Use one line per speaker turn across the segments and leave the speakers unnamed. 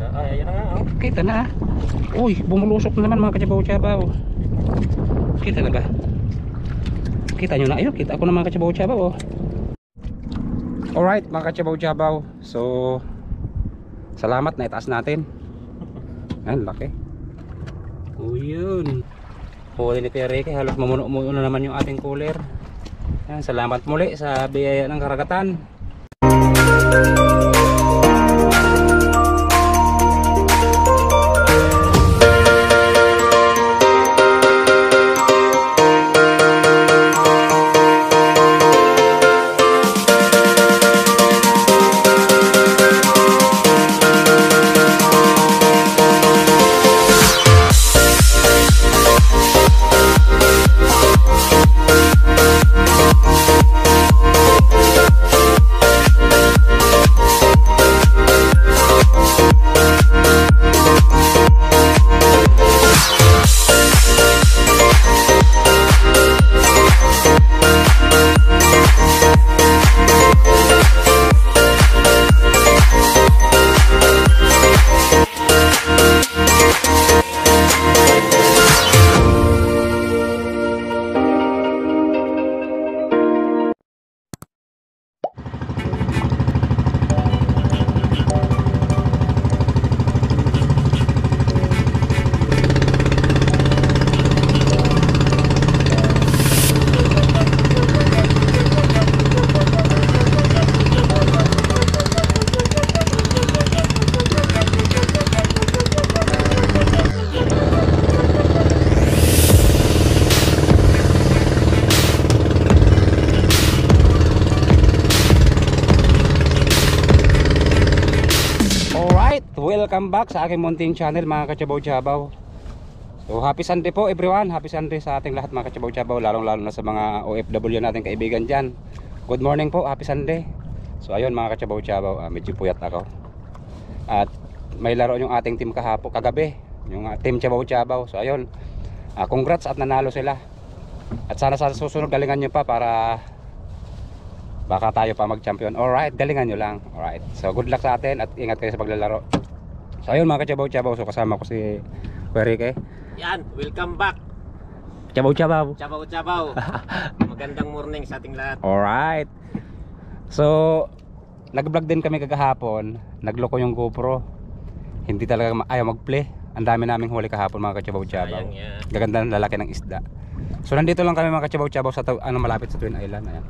Ay, ayan na nga. Oh.
Kita na. Uy, bumulusok na naman mga kachabaw-chabaw. Kita na ba? Kita nyo na. Ayun, kita ako na mga kachabaw-chabaw. Oh. Alright, mga kachabaw-chabaw. So, salamat na itaas natin. Ayan, laki. Oh, yun. Huli ni Kuya Ricky. Halos mamuno-muno na naman yung ating cooler. Ayan, salamat muli sa biyaya ng karagatan. Alright, welcome back sa aking munting channel mga kachabaw-chabaw So happy Sunday po everyone, happy Sunday sa ating lahat mga kachabaw-chabaw Lalong lalo na sa mga OFW natin kaibigan dyan Good morning po, happy Sunday So ayun mga kachabaw-chabaw, ah, medyo puyat ako At may laro yung ating team kahapo, kagabi Yung ah, team chabaw-chabaw So ayun, ah, congrats at nanalo sila At sana sa susunod galingan nyo pa para baka tayo pa mag-champion. Alright, galingan nyo lang. Alright. So, good luck sa atin at ingat kayo sa paglalaro. So, ayun mga kachabaw-chabaw. So, kasama ko si Kuya Ricky.
Yan, welcome back.
Chabaw-chabaw.
Chabaw, chabaw. Magandang morning sa ating lahat.
Alright. So, nag-vlog din kami kagahapon. Nagloko yung GoPro. Hindi talaga ma- ayaw mag-play. Ang dami naming huli kahapon mga kachabaw-chabaw.
Sayang yan.
Gaganda ng lalaki ng isda. So, nandito lang kami mga kachabaw-chabaw sa taw- ano, malapit sa Twin Island. Ayan.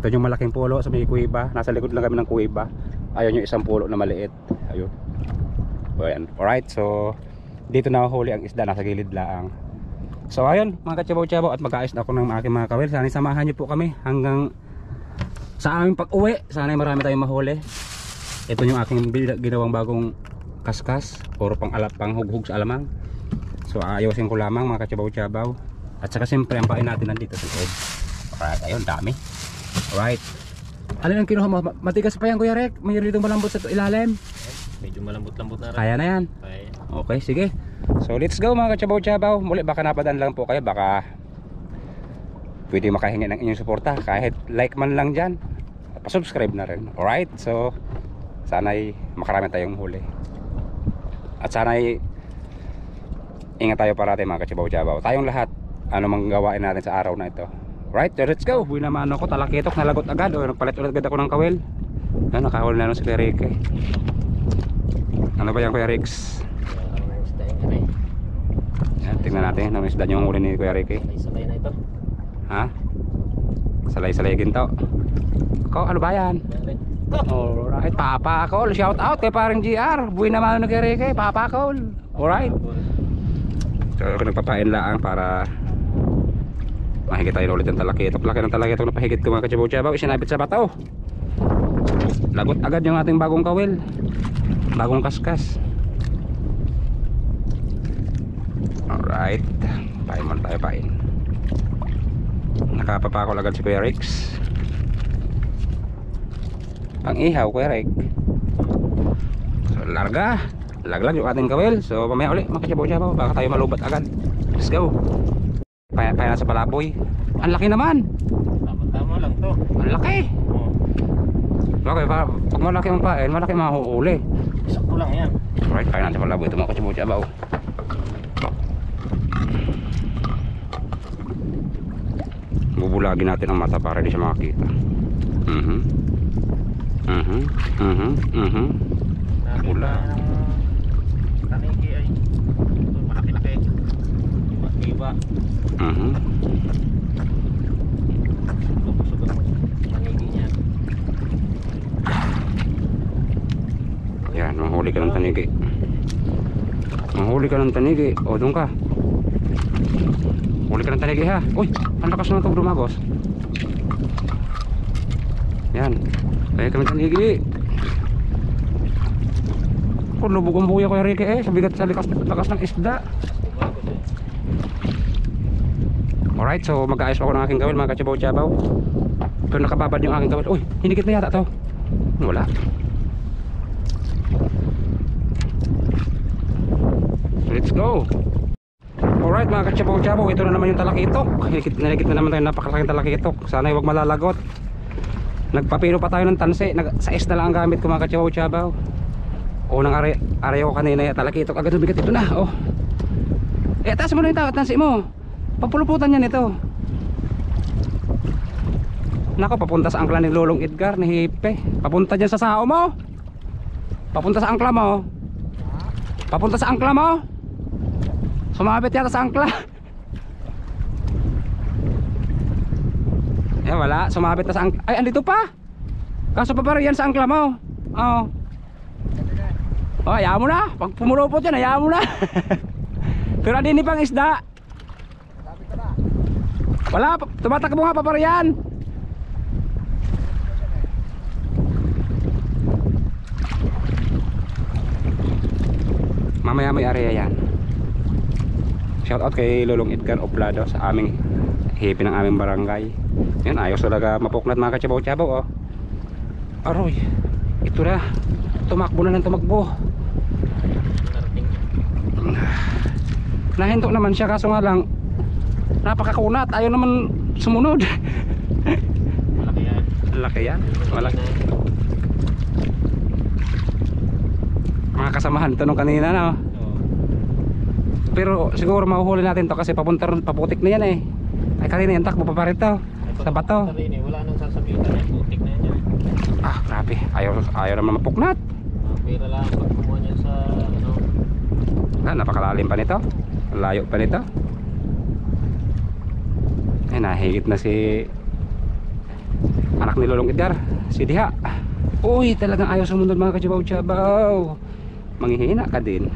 Ito yung malaking pulo sa may kuweba. Nasa likod lang kami ng kuweba. Ayun yung isang pulo na maliit. Ayun. Ayan. Alright, so dito na huli ang isda. Nasa gilid laang. So ayun, mga kachabaw-chabaw at mag-aayos na ako ng aking mga kawil. Sana samahan niyo po kami hanggang sa aming pag-uwi. Sana marami tayong mahuli. Ito yung aking ginawang bagong kaskas. Puro pang alap, pang hughug sa alamang. So ayusin ko lamang mga kachabaw-chabaw. At saka siyempre ang pain natin nandito sa loob. Alright, ayun, dami. Alright. Alin ang kinuha mo? Ma- Matigas pa yan Kuya Rek. Mayroon dito malambot sa ilalim.
Medyo malambot-lambot na rin.
Kaya na yan.
Kaya.
Okay, sige. So let's go mga kachabaw-chabaw. Muli baka napadaan lang po kayo. Baka pwede makahingi ng inyong suporta. Kahit like man lang dyan. Pa-subscribe na rin. Alright, so sana'y makarami tayong huli. At sana'y ingat tayo parati mga kachabaw-chabaw. Tayong lahat, ano mang gawain natin sa araw na ito. Right, so let's go. Buwi naman ako, talakitok, nalagot agad. O, nagpalit ulit agad ako ng kawil. Ano, nakahuli na nun si eh. Ano ba yan Kuya?
Ang gabi.
Yan, tingnan natin anong isda yung huli ni Kuya Ricky.
Sabay-sabay na ito.
Ha? Salay-salay ginto. Ko, ano ba yan? Alright, Papa Call. Shout out kay parang GR. Buwi naman ni Kuya Ricky. Papa Call. Alright. So, ako nagpapain lang para mahigit tayo ulit ng talakitok. Laki ng talakitok na pahigit ko mga kachabaw-chabaw. Isinabit sa bato. Lagot agad yung ating bagong kawil. Bagong kaskas. Alright. Pain muna tayo pain. Nakapapakol agad si Kuya Rex. Ang ihaw Kuya Rex. So larga. Laglag yung ating kawil. So mamaya ulit makachabaw-chabaw. Baka tayo malubat agad. Let's go. Kaya, kaya nasa palaboy. Ang laki naman.
Tama-tama lang to.
Ang laki.
Oh.
Okay, pa, pag malaki ang pain, malaki mahuhuli.
Lang yan.
Kaya natin pala ito mga kachibaw-chabaw. Bubulagin natin ang mata para di siya makakita. Mhm. Mhm. Mhm. Mhm. Pula.
Taniki ay. Malaki-laki. Iba-iba.
Mhm.
Lusog ang taniki niya.
Yan, mahuli ka ng tanigi. Mahuli ka ng tanigi. O, doon ka. Huli ka ng tanigi ha. Uy, ang lakas naman itong dumagos. Yan. Kaya kami tanigi. Oh, lubog ang buya ko yung Ricky eh. Sa bigat sa likas, lakas ng isda. Alright, so mag-aayos ako ng aking gawin mga kachabaw-chabaw. Pero nakababad yung aking gawin. Uy, hinikit na yata to. Wala. Let's go. Alright mga kachabaw-chabaw, ito na naman yung talakitok. Hinikit na naman tayo ng napakalaking talakitok. Sana huwag malalagot. Nagpapiro pa tayo ng tansi. Nag, sa is na lang ang gamit ko mga kachabaw-chabaw. Unang are, area ko kanina yung talakitok. Agad umigat ito na. Oh. Eh, taas mo na yung ta- tansi mo. Papuluputan yan ito. Nako, papunta sa angkla ni Lolong Edgar, ni Hipe. Papunta dyan sa sao mo. Papunta sa angkla mo. Papunta sa angkla mo. Sumabit yata sa angkla. Eh, wala. Sumabit na sa angkla. Ay, andito pa. Kaso pa pa yan sa angkla mo. Oo. Oh, ayaw mo na. Pag pumulupot yan, ayaw mo na. Pero hindi ni pang isda. Wala, tumatakbo nga pa pa riyan. Mamaya may area yan. Shout out kay Lolong Edgar Oplado sa aming hipi ng aming barangay. Yan, ayos talaga mapuklat mga kachabaw-chabaw oh. Aroy, ito na. Tumakbo na ng tumakbo. Nahinto naman siya kaso nga lang napakakunat. Ayaw naman sumunod.
Malaki yan.
Laki yan. Malaki. Mga kasamahan ito nung kanina no.
Oo.
Pero siguro mahuhuli natin to kasi papunta ron- paputik na yan eh. Ay kanina yan takbo pa pa rin to. Sa bato.
ni, Wala nang sasabitan eh. Putik na yan.
Ah grabe. Ayaw, ayaw naman mapuknat.
Pera lang pag kumuha niya sa ano.
Ah, napakalalim pa nito. Layo pa nito. Ay nahigit na si anak ni Lolong Edgar. Si Diha. Uy talagang ayaw sumunod mga kajabaw-jabaw. Manghihina ka din.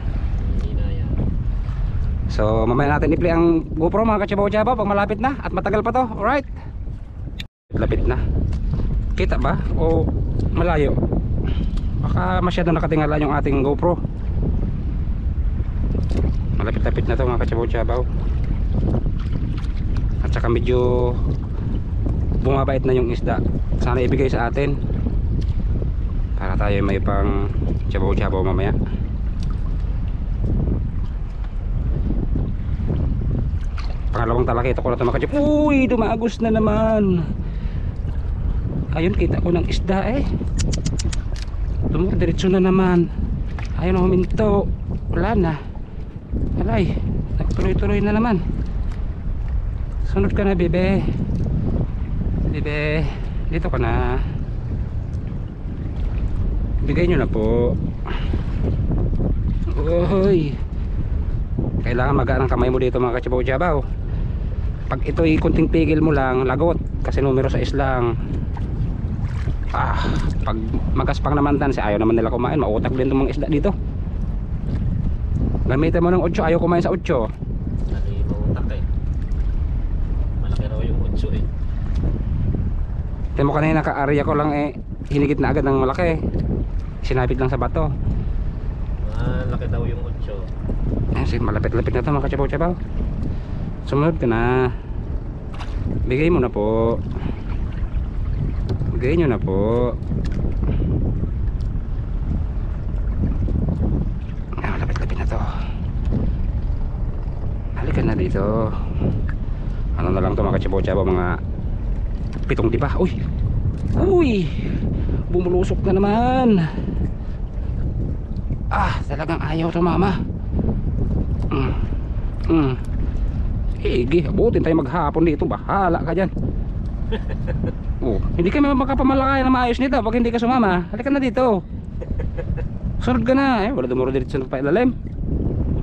So mamaya natin i-play ang GoPro mga kachabaw-chabaw pag malapit na at matagal pa to. Alright. Lapit na. Kita ba? O malayo? Baka masyado nakatingala yung ating GoPro. Malapit-lapit na to mga kachabaw-chabaw. At saka medyo bumabait na yung isda. Sana ibigay sa atin. Para tayo may pang chabaw-chabaw mamaya. Pangalawang talakita ko na ito makachip. Uy dumagos na naman. Ayun kita ko ng isda eh. Dumadiretso na naman. Ayun na huminto. Wala na. Alay nagtuloy-tuloy na naman. Sunod ka na bebe. Bebe dito ka na. Bigay nyo na po. Uy. Kailangan magaan ang kamay mo dito mga kachabaw-jabaw pag ito'y kunting pigil mo lang lagot kasi numero sa islang ah pag magaspang naman tan si ayaw naman nila kumain mautak din itong mga isda dito gamitin mo ng 8 ayaw kumain sa 8
Lagi mautak eh. Malaki raw yung utso eh.
Tingnan mo kanina ka-area ko lang eh hinigit na agad ng malaki sinapit lang sa bato
Malaki daw yung utso.
Ayan, sige, malapit-lapit na ito mga kachabaw-chabaw sumunod ka na. Bigay mo na po. Bigay nyo na po. Ah, malapit-lapit na to. Halika na dito. Ano na lang to mga kachabaw-chabaw mga pitong tipa uy! Uy! Bumulusok na naman. Ah, talagang ayaw tumama. Mm. Mm. Sige, abutin tayo maghapon dito. Bahala ka dyan. oh, hindi kami makapamalakay na maayos nito pag hindi ka sumama. Halika na dito. Sunod ka na. Eh, wala dumuro dito sa pailalim.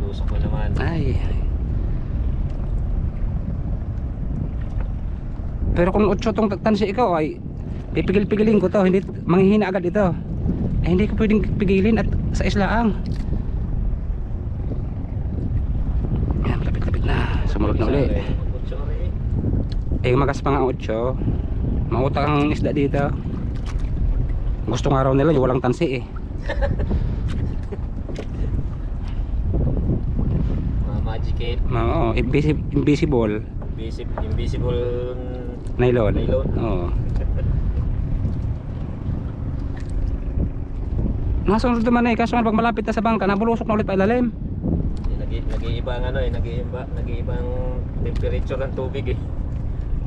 Pulusok mo naman.
Ay. Pero kung 8 tong tansi ikaw ay pipigil-pigilin ko to, hindi manghihina agad ito. Ay hindi ko pwedeng pigilin at sa islaang. Yan, lapit-lapit na. Uli. Eh. Magas pa nga ang 8. Mautang ang isda dito. Gusto nga raw nila yung walang tansi eh.
Mga magic cape.
Ma oo, invisi- invisible
Invisible, invisible
nylon.
Nylon?
Oo. Nasunod naman eh, kaso nga pag malapit na sa bangka, nabulusok na ulit pa ilalim.
Nag- nag-iiba ang ano eh, nag-iiba, nag-iiba ang temperature ng tubig eh.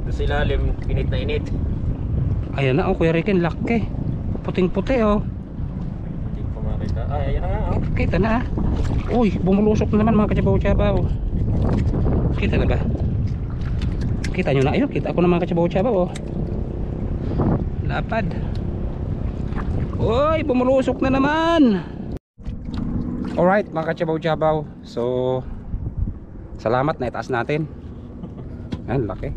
Doon sa ilalim, init na init.
Ayan na, oh, Kuya Riken, laki. Puting-puti, oh.
Hindi ko makita. Ay, ayan na nga oh.
Kita na, ah. Uy, bumulusok na naman mga kachabaw-chabaw. Kita na ba? Kita nyo na, ayun, kita ko na mga kachabaw-chabaw, oh. Lapad. Uy, bumulusok na naman. Alright, mga kachabaw-chabaw. So, salamat na itaas natin. Ayan, laki.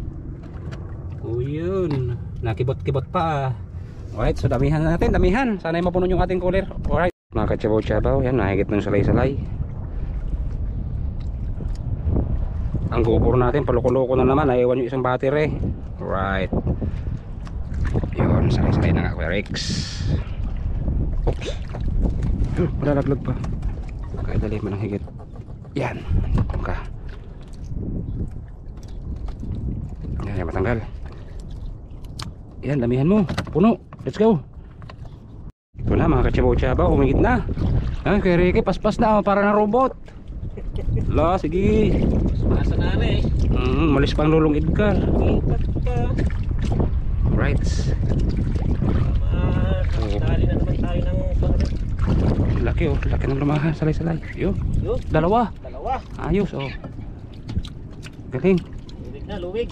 Oh, yun. Nakibot-kibot pa. ah. Alright, so damihan na natin, damihan. Sana ay mapuno yung ating cooler. Alright. Mga kachabaw-chabaw, yan, nahigit ng salay-salay. Ang gopro natin, paluko-luko na naman. Naiwan yung isang battery. Alright. Yun, salay-salay na nga, Rex. Oops. Yun, malalaglag pa. Kaya dali man ang higit. Yan. Ka. Yan, matanggal. Yan, damihan mo. Puno. Let's go. Ito na mga kachabaw-chabaw, humigit na. Yan, kaya Ricky, paspas na, oh, para na robot. La, sige.
Masa na na eh.
Mm, malis pa ang lulong Edgar.
Ikat ka.
Right.
Ah, dali na naman tayo ng pangit.
Laki oh, laki ng lumahan, salay-salay. Yo,
Yun,
dalawa.
dalawa.
Ayos oh. Galing.
Luwig na, luwig.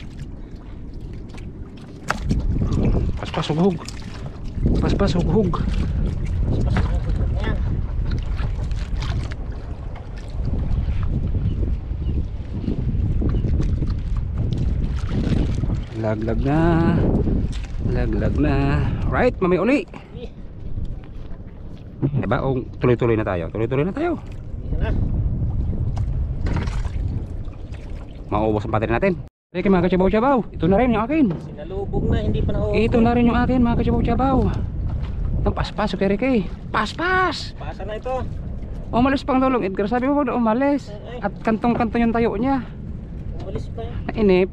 Paspas hughog. Paspas
yan.
Laglag na. Laglag na. Right, mamay uli. Diba? Oh, tuloy-tuloy na tayo. Tuloy-tuloy na tayo. Mauubos ang battery natin. Sige mga kachabaw-chabaw. Ito na rin yung akin.
Sinalubog na, hindi pa na
Ito na rin yung akin mga kachabaw-chabaw. Ang paspas, okay Ricky. Paspas!
Pasa na ito.
Umalis pang tulong Edgar. Sabi mo ba umalis? At kantong-kanto yung tayo niya.
Umalis pa yan.
Nainip.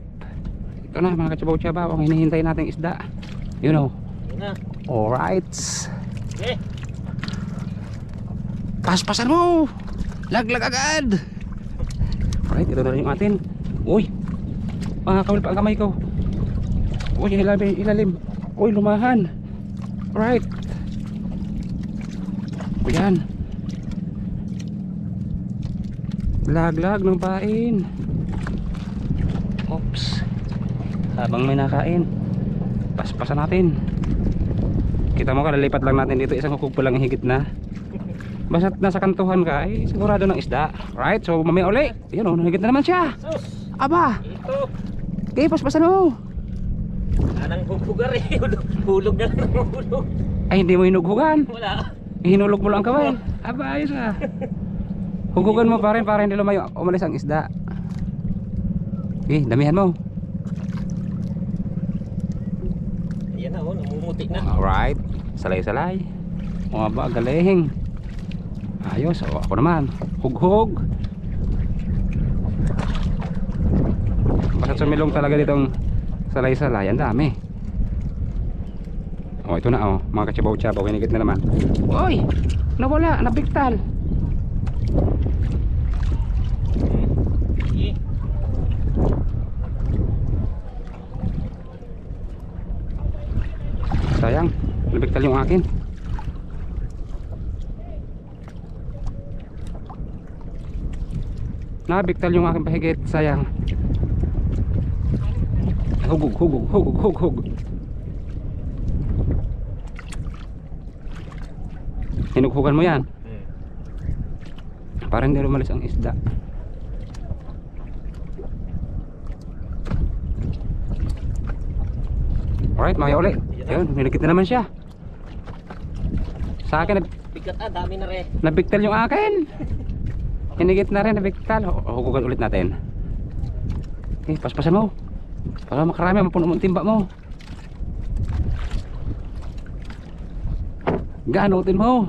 Ito na mga kachabaw-chabaw. Ang hinihintay nating isda. You know. Alright.
Okay.
Paspasan mo! Laglag agad! Alright, ito na rin yung atin. Uy! Mga kawal pa ang kamay ko. Uy, ilalim, ilalim. Uy, lumahan. Alright. O yan. Laglag ng pain. Oops. Habang may nakain. Paspasan natin. Kita mo ka, lalipat lang natin dito. Isang hukog pa lang higit na. Basta nasa kantuhan ka, eh, sigurado ng isda. Right, so mamaya uli. Yun o, nahigit na naman siya. Aba,
Ito!
okay, paspasan mo.
Anang hubugar eh. Hulog na lang ng hulog.
Ay, hindi mo hinughugan.
Wala.
Hinulog mo lang kamay. Aba, ayos ah. Hugugan mo pa rin para hindi lumayo. Umalis ang isda. Eh, damihan mo.
Ayan na oh, namumuti na.
Alright, salay-salay. O ba, galing. Ayos, o ako naman. Hughog. Basta sumilong talaga ditong salay-salay. Ang dami. O, ito na o. Mga kachabaw-chabaw. Hinigit na naman. Uy! Nawala, nabigtal. Sayang, nabigtal yung akin. Nabiktal yung aking pahigit, sayang. Hugog, hugog, hugog, hugog. Hinughugan mo yan
Hmm.
para hindi lumalis ang isda. Alright, mamaya uli. Yun, nilagkit na naman siya. Sa akin,
Bigat ah, dami na rin.
nabiktal yung akin. Hinigit na rin, nabiktal. Hu- Hugugan ulit natin. Okay, paspasan mo. Para makarami, mapuno mo ang timba mo. Ganotin mo.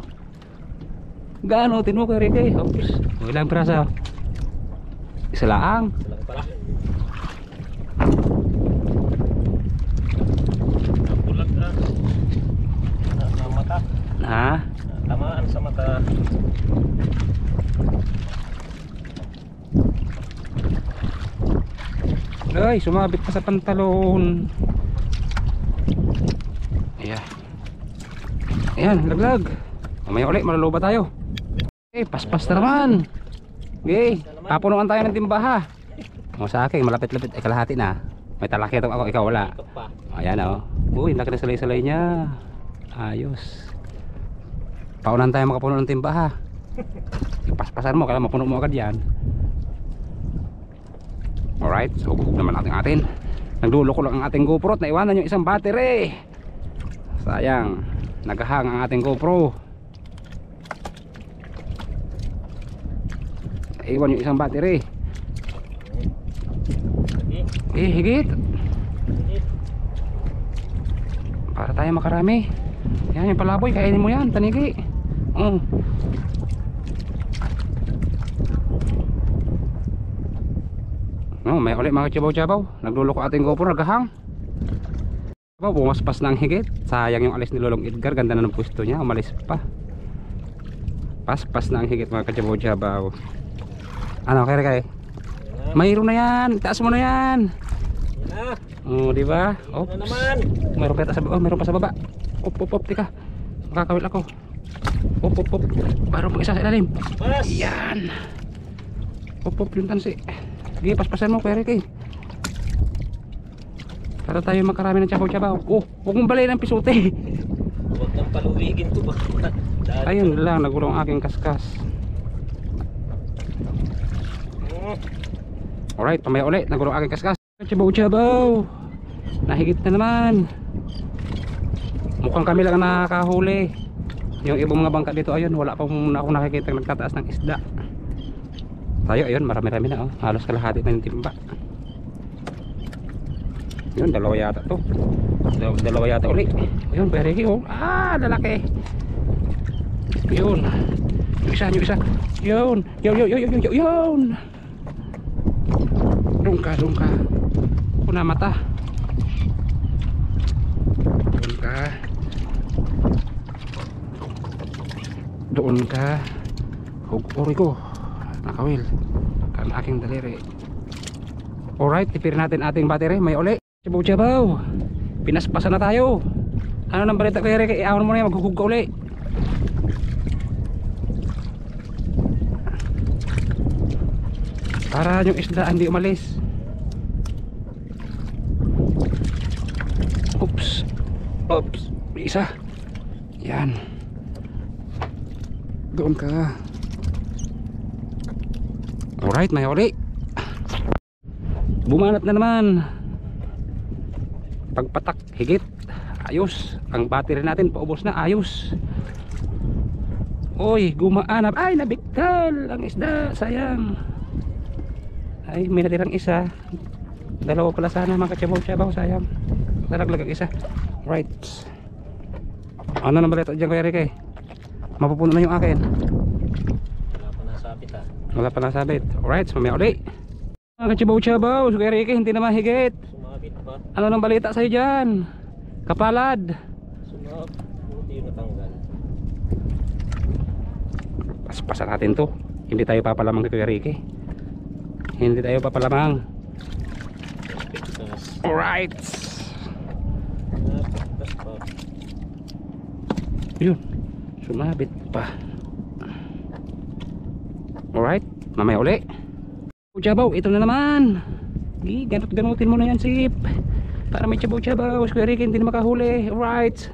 Ganotin mo kay Ricky. Oops. O, ilang piraso? Isa lang.
Isa lang pala. Nabulag na. Na, na mata.
Ha?
Tamaan sa mata.
Ay, sumabit pa sa pantalon. Ayan. Ayan, laglag. Mamaya ulit, maluluba tayo. Okay, paspas na naman. Okay, papunuan tayo ng timbaha. O sa akin, malapit-lapit. Ay, kalahati na. May talaki ito ako, ikaw wala. Ayan o. Uy, laki na salay-salay niya. Ayos. Paunan tayo makapuno ng timba ha. Ipaspasan mo, kaya mapuno mo agad yan. Alright, so hugog naman natin atin. Nagdulo ko lang ang ating GoPro at naiwanan yung isang battery. Sayang, naghahang ang ating GoPro. Naiwan yung isang battery. Eh, higit. Para tayo makarami. Yan yung palaboy, kainin mo yan, tanigi. Oh. Oh, may ulit mga chabaw-chabaw. Naglulo ko ating GoPro, naghahang. Chabaw, bumaspas ang higit. Sayang yung alis ni Lolong Edgar, ganda na ng pwesto niya, umalis pa. Paspas na ang higit mga kachabaw-chabaw. Ano, kaya kaya? Mayroon na yan, taas mo na yan.
Na.
Oh, di ba?
Yan na naman.
Meron pa sa oh, meron pa sa baba. Op op op, tika. Makakawil ako. Op op op. Meron pa isa sa ilalim. Yan. Op op yung tansi. Sige, paspasan mo, Kuya Ricky. Para tayo makarami ng tsabaw-tsabaw. Oh, huwag mong balayin ang pisute.
Huwag nang paluwigin to ba?
Ayun lang, nagulong aking kaskas. Alright, pamaya ulit. Nagulong ang aking kaskas. Tsabaw-tsabaw. Nahigit na naman. Mukhang kami lang ang nakakahuli. Yung ibang mga bangka dito, ayun, wala pa muna ako nakikita nagtataas ng isda. Tayo, ayun, marami-rami na, oh. Halos kalahati na yung timba. Yun, dalawa yata to. Dal- Dalawa yata uli. Ayun, bereki, oh. Ah, lalaki. Yun. Yung isa, yung isa. Yun. Yun, yun, yun, yun, yun, yun. Doon ka, doon ka. Kuna mata. Doon ka. Doon ka. Huguri ko. Nakawil. Kan aking daliri. Alright, tipirin natin ating battery. May uli. Chabaw-chabaw. Pinaspasan na tayo. Ano nang balita kay Ricky? Iawon mo na yan. Maghugog ka uli. Para yung isda hindi umalis. Oops. Oops. Isa. Yan. Doon ka. Alright, may uli. Bumanat na naman. Pagpatak, higit. Ayos. Ang battery natin paubos na. Ayos. Uy, gumaan. Ay, nabiktal. Ang isda. Sayang. Ay, may natirang isa. Dalawa pala sana mga kachabaw-chabaw. Sayang. Nalaglag ang isa. Right. Ano nang balita dyan Kuya Ricky? Mapupuno na yung akin.
Wala pa nasabit ah.
Wala pa nasabit. Alright, so mamaya uli. Mga kachabaw-chabaw. So Kuya Ricky, hindi na mahigit.
Sumabit pa.
Ano nang balita sa'yo dyan? Kapalad.
Sumabit. Buti natanggal.
Paspasan natin to. Hindi tayo papalamang kay Kuya Ricky. Hindi tayo papalamang. Alright.
Pa.
Yun. Sumabit pa. Alright. Mamaya uli. Chabaw, ito na naman. Ganot ganutin mo na yan, sip. Para may chabaw chabaw. Square Rick, hindi na makahuli. Alright.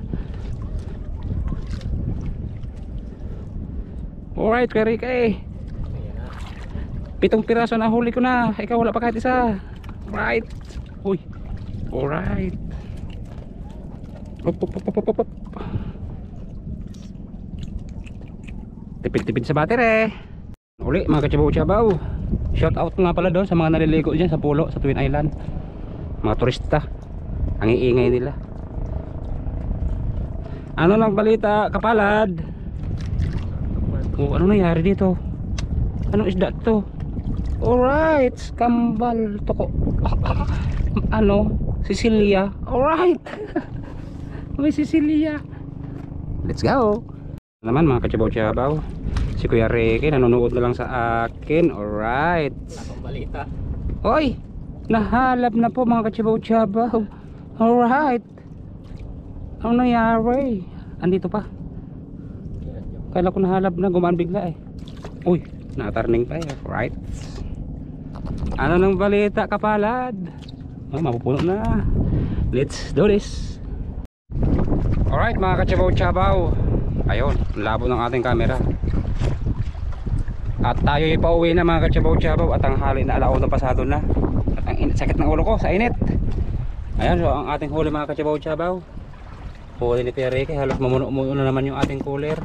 Alright, Square Rick, eh. Pitong piraso na huli ko na. Ikaw wala pa kahit isa. Right. Uy. Alright. Op, op, op, op, op, op. Tipid-tipid sa battery. Uli mga kachabaw-chabaw. Shout out nga pala doon sa mga naliligo dyan sa pulo sa Twin Island. Mga turista. Ang iingay nila. Ano lang balita kapalad? Oh, ano nangyari dito? Anong isda to? Alright, kambal toko. ano? Sicilia. Alright. May Sicilia. Let's go. Naman mga kachabaw-chabaw. Si Kuya Ricky nanonood na lang sa akin. Alright.
Pang balita.
Oy, nahalap na po mga kachabaw-chabaw. Alright. Ano nangyari? Andito pa. Kala ko nahalap na, gumaan bigla eh. Uy, natarning pa eh. Right. Ano nang balita kapalad? Oh, mapupuno na. Let's do this. Alright mga kachabaw-chabaw. Ayun, labo ng ating camera. At tayo ay pauwi na mga kachabaw-chabaw at ang hali na alaon na pasado na. At ang init, sakit ng ulo ko sa init. Ayan, so ang ating huli mga kachabaw-chabaw. Huli ni Ricky, halos mamuno-muno na naman yung ating cooler.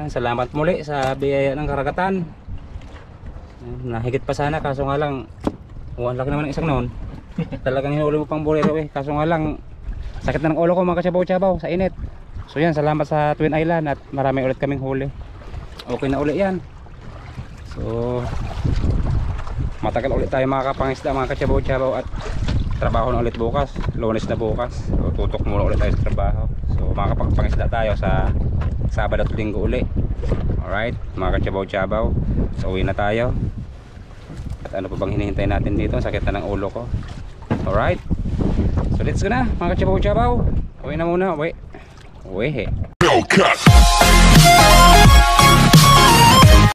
Ayan, salamat muli sa biyaya ng karagatan. Nahigit pa sana kaso nga lang oh, ang laki naman ng isang noon. Talagang hinuli mo pang bolero eh. Kaso nga lang sakit na ng ulo ko mga kasabaw-sabaw sa init. So yan, salamat sa Twin Island at marami ulit kaming huli. Okay na ulit yan. So matagal ulit tayo makakapangisda mga kasabaw-sabaw at trabaho na ulit bukas. Lunes na bukas. So, tutok muna ulit tayo sa trabaho. So makakapagpangisda tayo sa Sabado at Linggo uli. Alright, mga kachabaw-chabaw. So uwi na tayo. At ano pa bang hinihintay natin dito? Sakit na ng ulo ko. Alright. So let's go na, mga kachabaw-chabaw. Uwi na muna, uwi. Uwi he.
Hellcat.